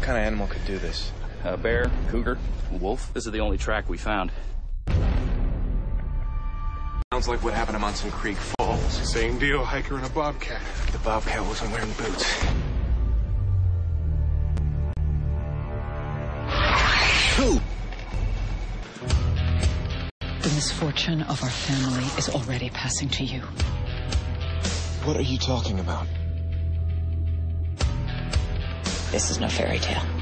kind of animal could do this? A bear, cougar, wolf. This is the only track we found. Sounds like what happened to Munson Creek Falls. Same deal, hiker and a bobcat. The bobcat wasn't wearing boots. Who? The misfortune of our family is already passing to you. What are you talking about? This is no fairy tale.